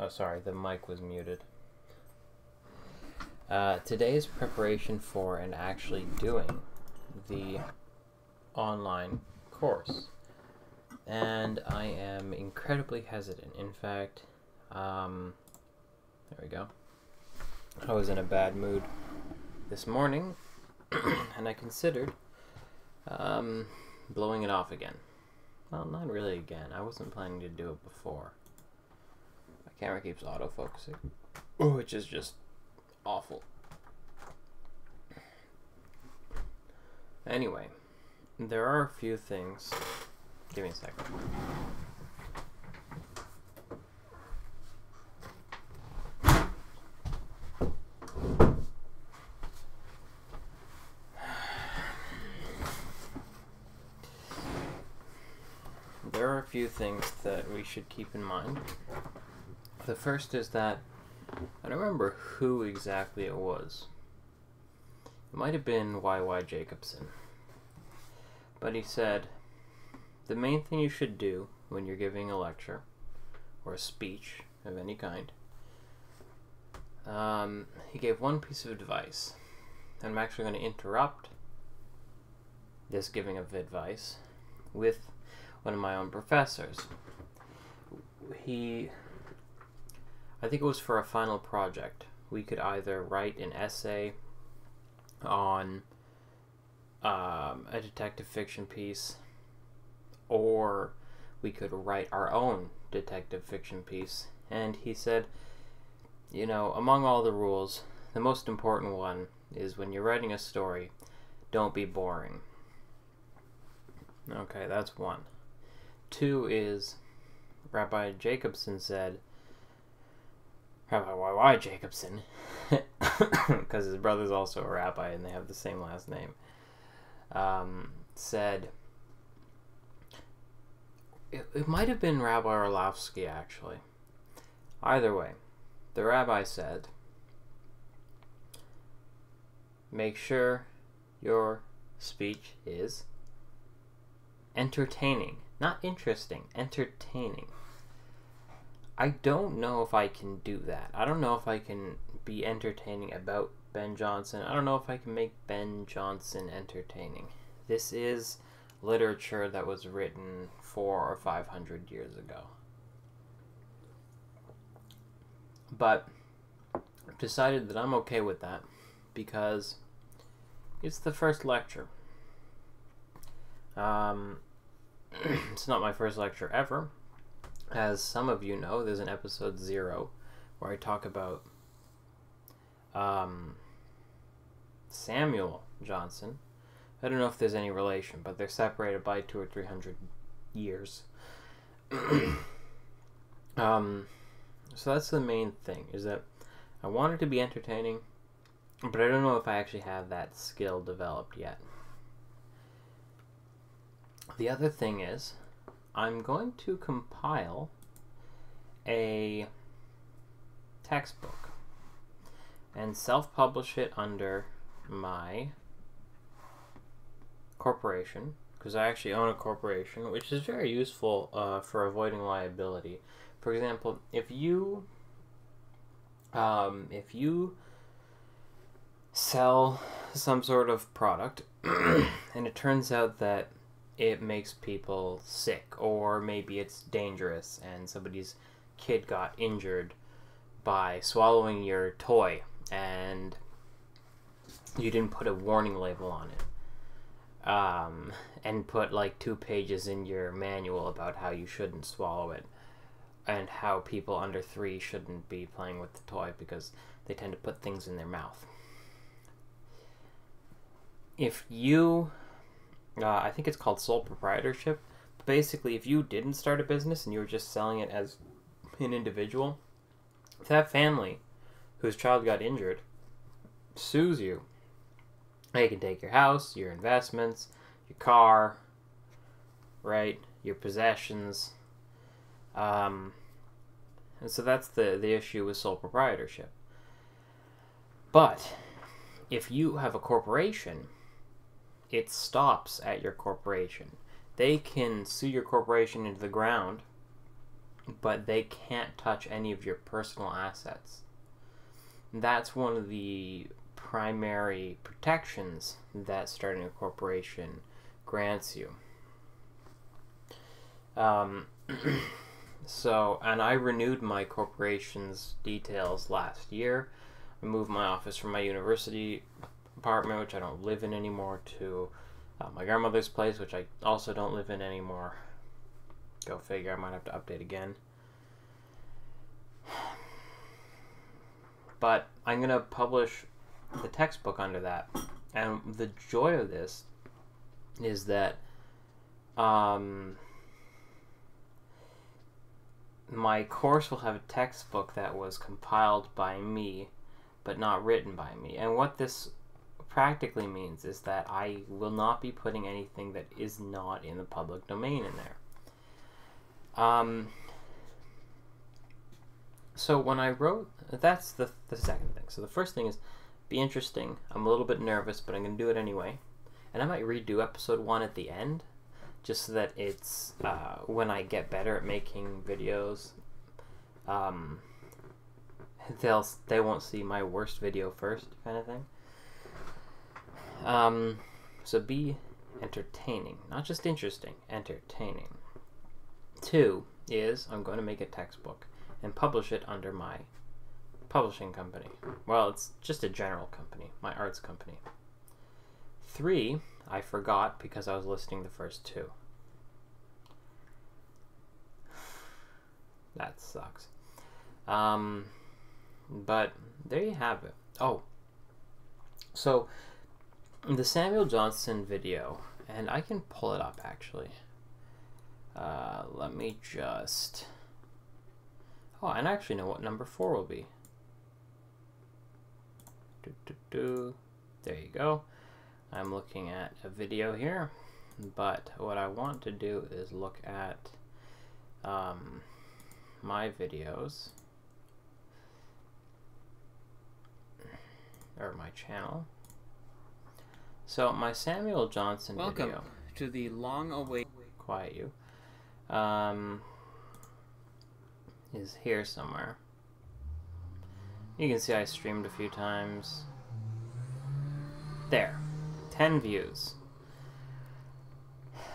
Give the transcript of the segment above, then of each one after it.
Oh, sorry, the mic was muted. Uh, today's preparation for and actually doing the online course. And I am incredibly hesitant. In fact, um, there we go. I was in a bad mood this morning, and I considered um, blowing it off again. Well, not really again. I wasn't planning to do it before. Camera keeps autofocusing, which is just awful. Anyway, there are a few things. Give me a second. There are a few things that we should keep in mind. The first is that I don't remember who exactly it was. It might have been Y.Y. Jacobson. But he said, the main thing you should do when you're giving a lecture or a speech of any kind, um, he gave one piece of advice. And I'm actually going to interrupt this giving of advice with one of my own professors. He, I think it was for a final project. We could either write an essay on um, a detective fiction piece, or we could write our own detective fiction piece. And he said, you know, among all the rules, the most important one is when you're writing a story, don't be boring. Okay, that's one. Two is Rabbi Jacobson said, Rabbi Y.Y. Jacobson, because his brother's also a rabbi and they have the same last name, um, said, it, it might have been Rabbi Orlofsky actually. Either way, the rabbi said, make sure your speech is entertaining. Not interesting, entertaining. I don't know if I can do that. I don't know if I can be entertaining about Ben Jonson. I don't know if I can make Ben Jonson entertaining. This is literature that was written four or five hundred years ago. But I've decided that I'm okay with that because it's the first lecture. Um, it's not my first lecture ever. As some of you know, there's an episode zero where I talk about um, Samuel Johnson. I don't know if there's any relation, but they're separated by two or three hundred years. um, so that's the main thing is that I want it to be entertaining, but I don't know if I actually have that skill developed yet. The other thing is, I'm going to compile a textbook and self-publish it under my corporation because I actually own a corporation, which is very useful uh, for avoiding liability. For example, if you um, if you sell some sort of product and it turns out that it makes people sick or maybe it's dangerous and somebody's kid got injured by swallowing your toy and you didn't put a warning label on it um, and put like two pages in your manual about how you shouldn't swallow it and how people under three shouldn't be playing with the toy because they tend to put things in their mouth. If you uh, I think it's called sole proprietorship. Basically, if you didn't start a business and you were just selling it as an individual, if that family whose child got injured sues you, they can take your house, your investments, your car, right, your possessions. Um, and so that's the, the issue with sole proprietorship. But if you have a corporation it stops at your corporation. They can sue your corporation into the ground but they can't touch any of your personal assets. That's one of the primary protections that starting a corporation grants you. Um, so, and I renewed my corporation's details last year. I moved my office from my university apartment, which I don't live in anymore, to uh, my grandmother's place, which I also don't live in anymore. Go figure, I might have to update again. But I'm going to publish the textbook under that. And the joy of this is that um, my course will have a textbook that was compiled by me, but not written by me. And what this practically means is that I will not be putting anything that is not in the public domain in there. Um, so when I wrote, that's the, the second thing. So the first thing is be interesting. I'm a little bit nervous, but I'm going to do it anyway. And I might redo episode one at the end, just so that it's uh, when I get better at making videos. Um, they'll they won't see my worst video first, kind of thing. Um, so be entertaining, not just interesting, entertaining. Two is I'm going to make a textbook and publish it under my publishing company. Well, it's just a general company, my arts company. Three, I forgot because I was listing the first two. That sucks. Um, but there you have it. Oh, so the Samuel Johnson video, and I can pull it up actually. Uh, let me just. Oh, and I actually know what number four will be. Do, do, do. There you go. I'm looking at a video here, but what I want to do is look at um, my videos or my channel. So my Samuel Johnson Welcome video. to the long-awaited. Quiet you. Um, is here somewhere. You can see I streamed a few times. There. 10 views.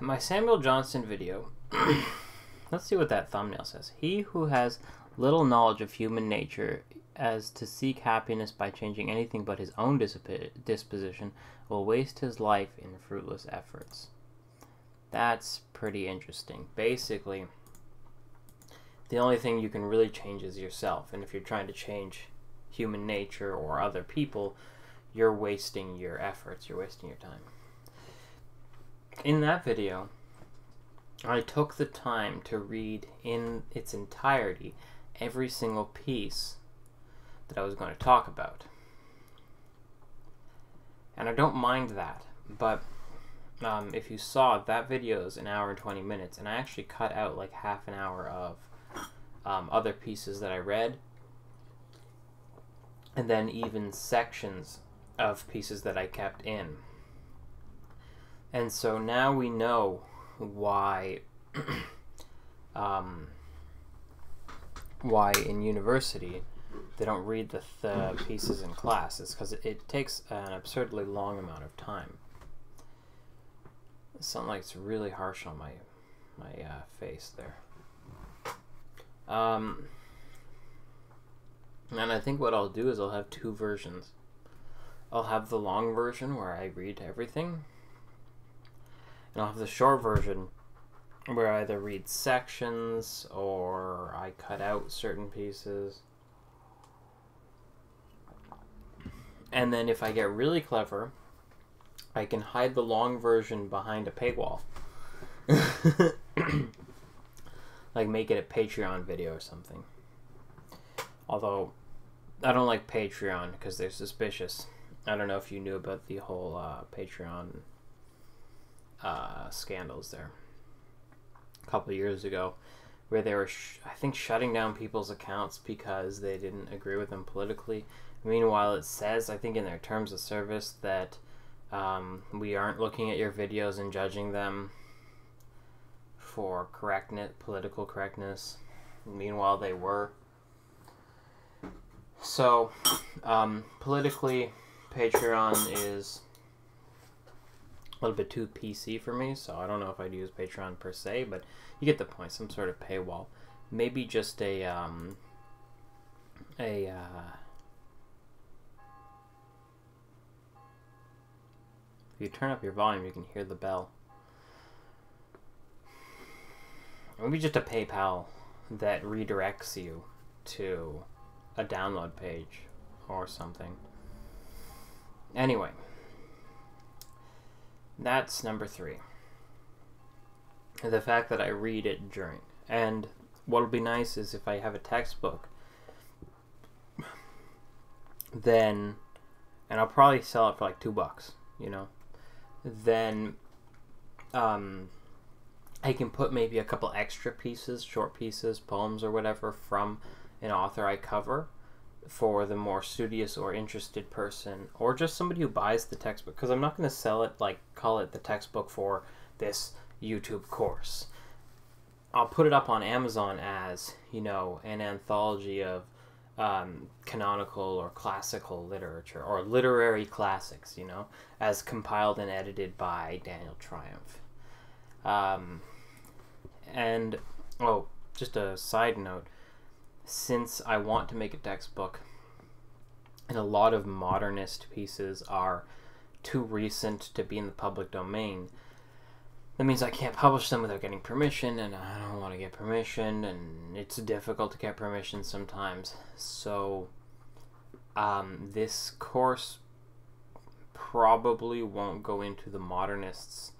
My Samuel Johnson video. Let's see what that thumbnail says. He who has little knowledge of human nature as to seek happiness by changing anything but his own disposition will waste his life in fruitless efforts. That's pretty interesting. Basically, the only thing you can really change is yourself. And if you're trying to change human nature or other people, you're wasting your efforts, you're wasting your time. In that video, I took the time to read in its entirety every single piece that I was going to talk about. And I don't mind that, but um, if you saw that video is an hour and 20 minutes, and I actually cut out like half an hour of um, other pieces that I read, and then even sections of pieces that I kept in. And so now we know why um, why in university they don't read the, the pieces in class is because it, it, takes an absurdly long amount of time. Something like it's really harsh on my my uh, face there. Um, and I think what I'll do is I'll have two versions. I'll have the long version where I read everything, and I'll have the short version where I either read sections or I cut out certain pieces. And then if I get really clever, I can hide the long version behind a paywall. like make it a Patreon video or something. Although I don't like Patreon because they're suspicious. I don't know if you knew about the whole uh, Patreon uh, scandals there a couple years ago, where they were, I think, shutting down people's accounts because they didn't agree with them politically. Meanwhile, it says, I think, in their terms of service that um, we aren't looking at your videos and judging them for correctness, political correctness. Meanwhile, they were. So, um, politically, Patreon is a little bit too PC for me, so I don't know if I'd use Patreon per se, but you get the point. Some sort of paywall, maybe just a um, a uh, if you turn up your volume, you can hear the bell. Maybe just a PayPal that redirects you to a download page or something. Anyway, that's number three. The fact that I read it during. And what'll be nice is if I have a textbook, then, and I'll probably sell it for like two bucks, you know, then um, I can put maybe a couple extra pieces, short pieces, poems, or whatever from an author I cover for the more studious or interested person, or just somebody who buys the textbook. Because I'm not going to sell it, like, call it the textbook for this YouTube course. I'll put it up on Amazon as, you know, an anthology of um, canonical or classical literature, or literary classics, you know, as compiled and edited by Daniel Triumph. Um, and, oh, just a side note since I want to make a textbook, and a lot of modernist pieces are too recent to be in the public domain, that means I can't publish them without getting permission, and I don't want to get permission, and it's difficult to get permission sometimes. So, um, this course probably won't go into the modernists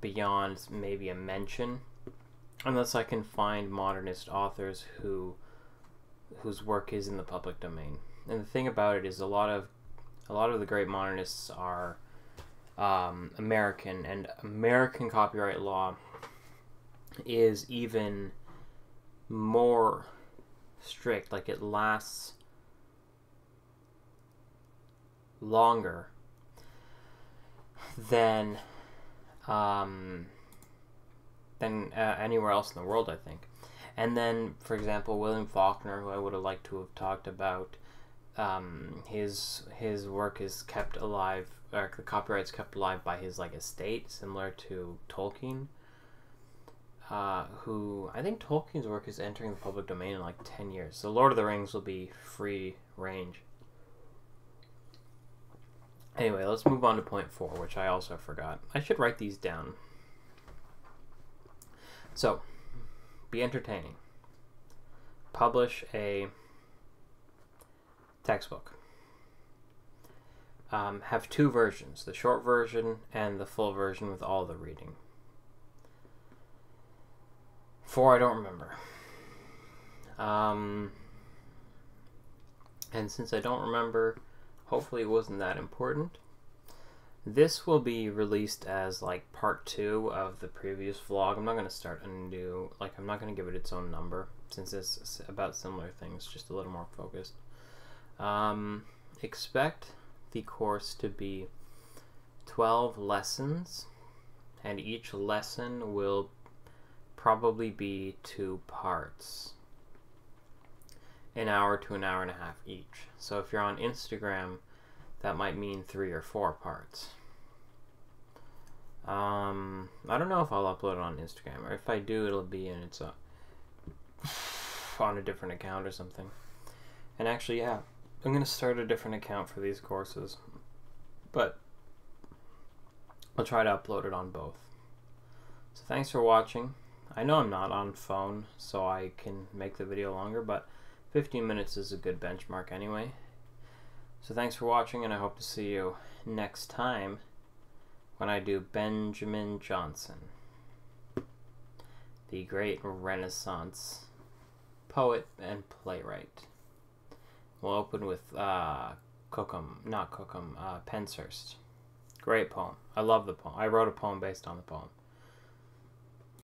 beyond maybe a mention, unless I can find modernist authors who whose work is in the public domain. And the thing about it is a lot of a lot of the great modernists are um, American, and American copyright law is even more strict. Like it lasts longer than um, than uh, anywhere else in the world. I think. And then, for example, William Faulkner, who I would have liked to have talked about, um, his his work is kept alive, or the copyright's kept alive by his like estate, similar to Tolkien. Uh, who I think Tolkien's work is entering the public domain in like ten years. So Lord of the Rings will be free range. Anyway, let's move on to point four, which I also forgot. I should write these down. So, be entertaining. Publish a textbook. Um, have two versions the short version and the full version with all the reading. Four, I don't remember. Um, and since I don't remember, hopefully it wasn't that important. This will be released as like part two of the previous vlog. I'm not going to start a new, like I'm not going to give it its own number since it's about similar things, just a little more focused. Um, expect the course to be 12 lessons and each lesson will probably be two parts. An hour to an hour and a half each. So if you're on Instagram, that might mean three or four parts. Um, I don't know if I'll upload it on Instagram, or if I do, it'll be in its uh, on a different account or something. And actually, yeah, I'm gonna start a different account for these courses, but I'll try to upload it on both. So thanks for watching. I know I'm not on phone, so I can make the video longer, but 15 minutes is a good benchmark anyway. So thanks for watching, and I hope to see you next time when I do Benjamin Jonson, the great Renaissance poet and playwright. We'll open with uh, Cookham, not Cookham, uh, Penshurst. Great poem. I love the poem. I wrote a poem based on the poem.